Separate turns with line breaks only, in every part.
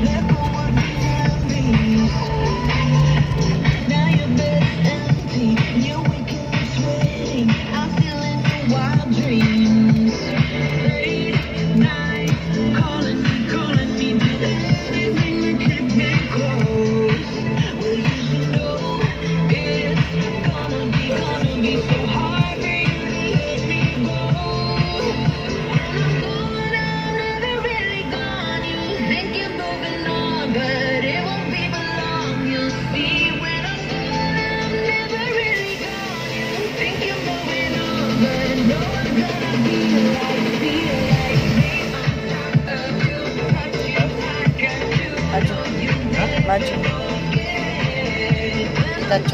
Let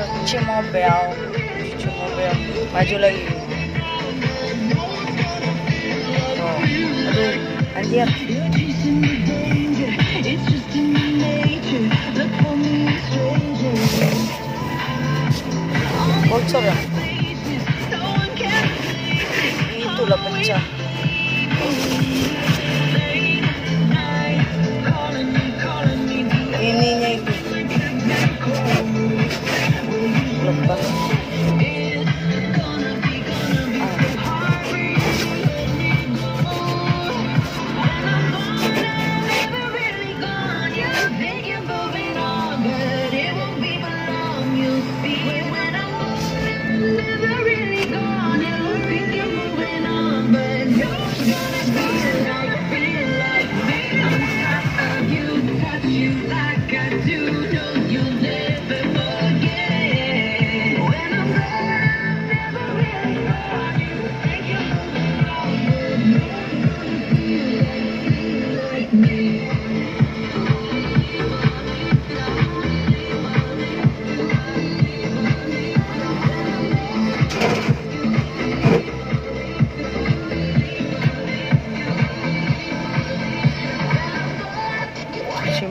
cuci mobil. Cuci mobil. Maju lagi. Oh aduh anjir. Bocor ya? Itulah pecah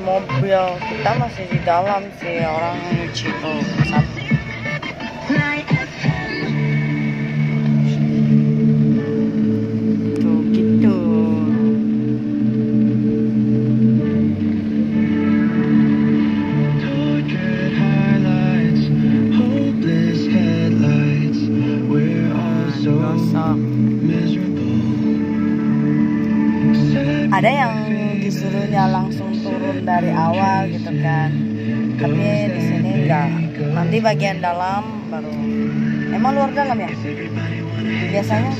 mobil. Kita masih di dalam sih orang nyuci tuh satu tapi di sini enggak. Nanti bagian dalam baru. Emang luar dalam ya? Biasanya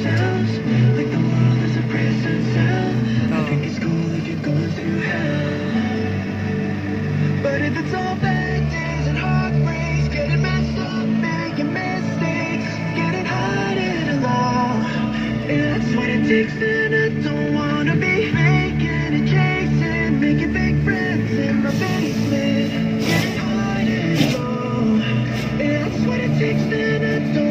world is
six minutes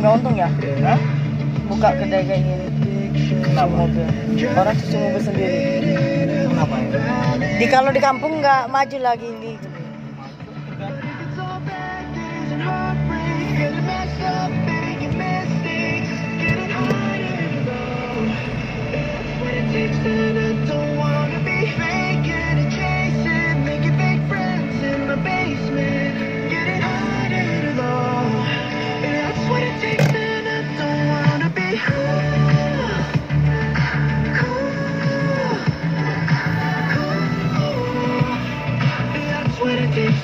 nggak untung ya? Buka kedai kayak gini. Cuci mobil orang cuci mobil sendiri.
Kenapa ya?
di kalau di kampung nggak maju lagi di
It's all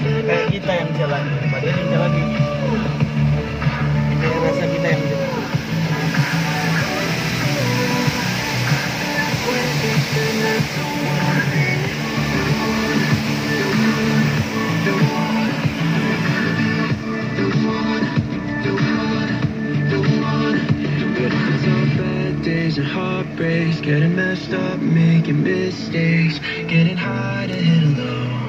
Kayak kita yang jalan, badan yang jalan kayak rasa kita yang jalan.
And heartbreaks, getting messed up, making mistakes, getting high to hit a low.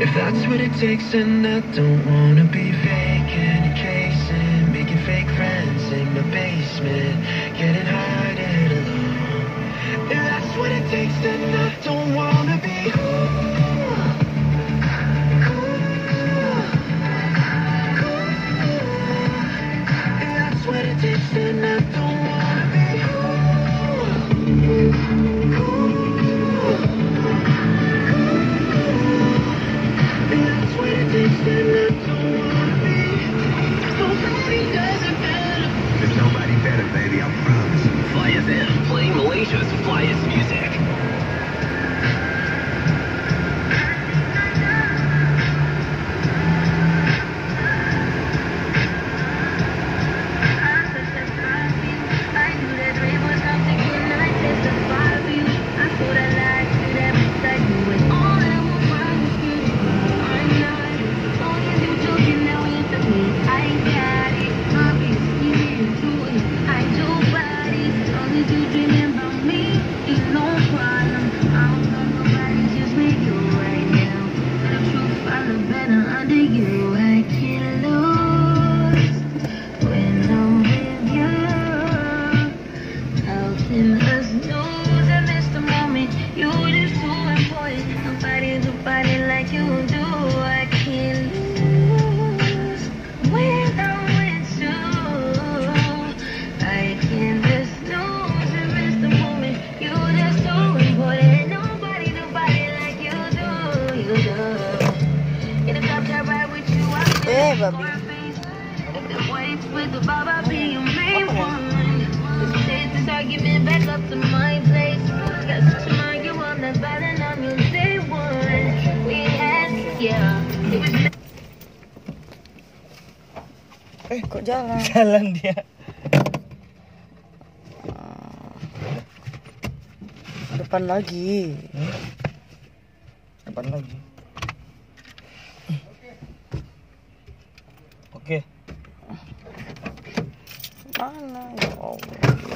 If that's what it takes, then I don't wanna be faking and casing, making fake friends in my basement, getting hiding alone. If that's what it takes, then I don't wanna be cool. Nobody matter.
There's nobody better, baby, I promise.
Fly FM, playing Malaysia's flyest music.
Out in the I miss the moment. You just too important. Nobody do body like you do. I can't lose when I'm with you. I can't just snooze and miss the moment. You just too important. Nobody do body like you do. You do. In the top top ride with you, I
Eh, kok jalan?
Jalan dia.
Depan lagi.
Depan lagi. Oke.
Mana ya Allah.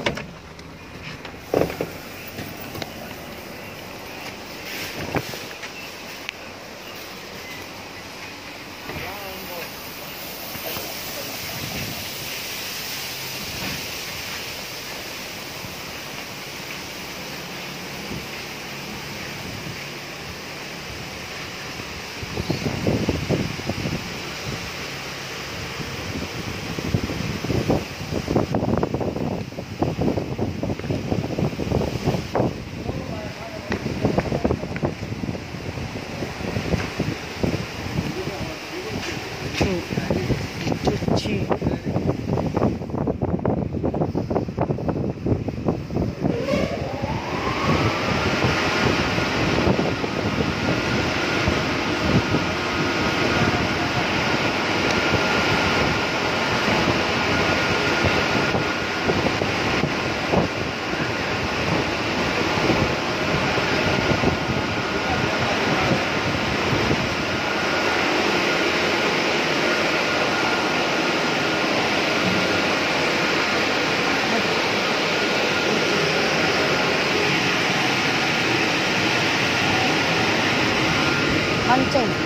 ワン。